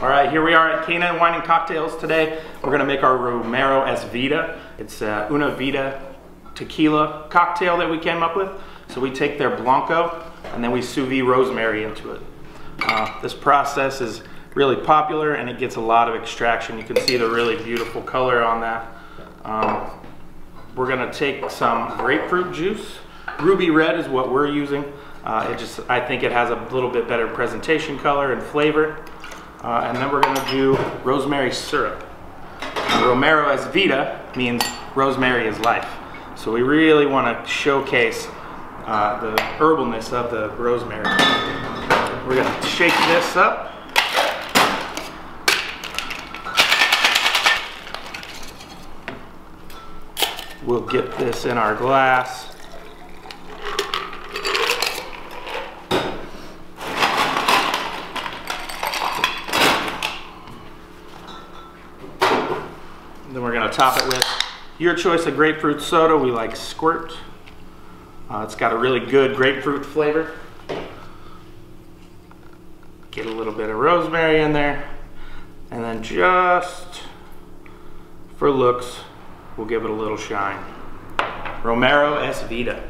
All right, here we are at Cana Wine and Cocktails today. We're gonna make our Romero Es Vida. It's a Una Vida tequila cocktail that we came up with. So we take their Blanco and then we sous vide rosemary into it. Uh, this process is really popular and it gets a lot of extraction. You can see the really beautiful color on that. Um, we're gonna take some grapefruit juice. Ruby red is what we're using. Uh, it just, I think it has a little bit better presentation color and flavor. Uh, and then we're gonna do rosemary syrup. Romero es vida means rosemary is life. So we really wanna showcase uh, the herbalness of the rosemary. We're gonna shake this up. We'll get this in our glass. Then we're gonna top it with your choice of grapefruit soda. We like Squirt. Uh, it's got a really good grapefruit flavor. Get a little bit of rosemary in there. And then just for looks, we'll give it a little shine. Romero Es Vida.